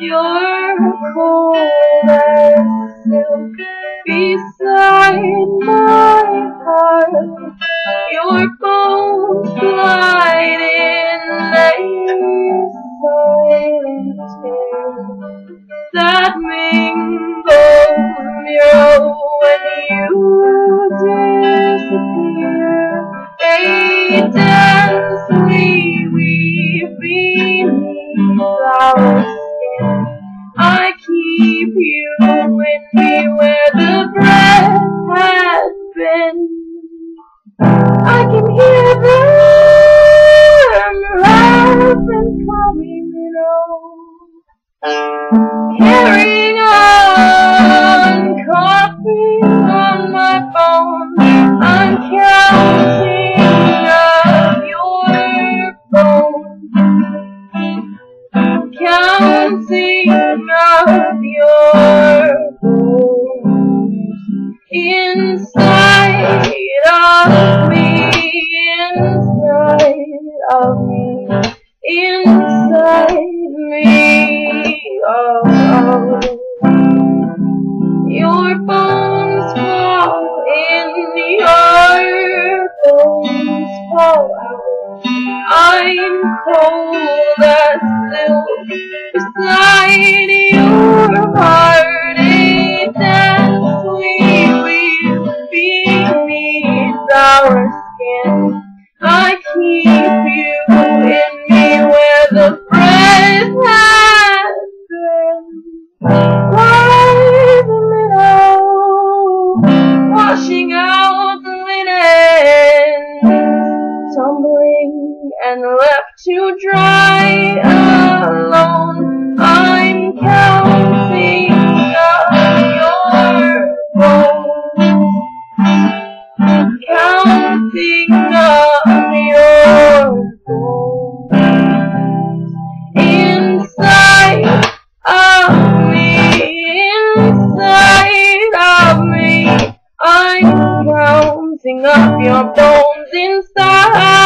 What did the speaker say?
You're cold as silk beside my heart. Your bones glide in a silent air. I keep you in me where the breath has been. I can hear them laugh and call me minnow. Carrying Counting up your beside your heart. A dance we weave beneath our skin. I keep you in me where the breath has been. Minnow, washing out the linen, tumbling and left to dry alone. Up your bones inside.